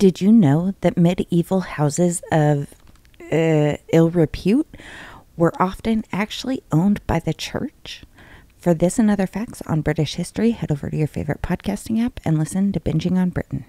Did you know that medieval houses of uh, ill repute were often actually owned by the church? For this and other facts on British history, head over to your favorite podcasting app and listen to Binging on Britain.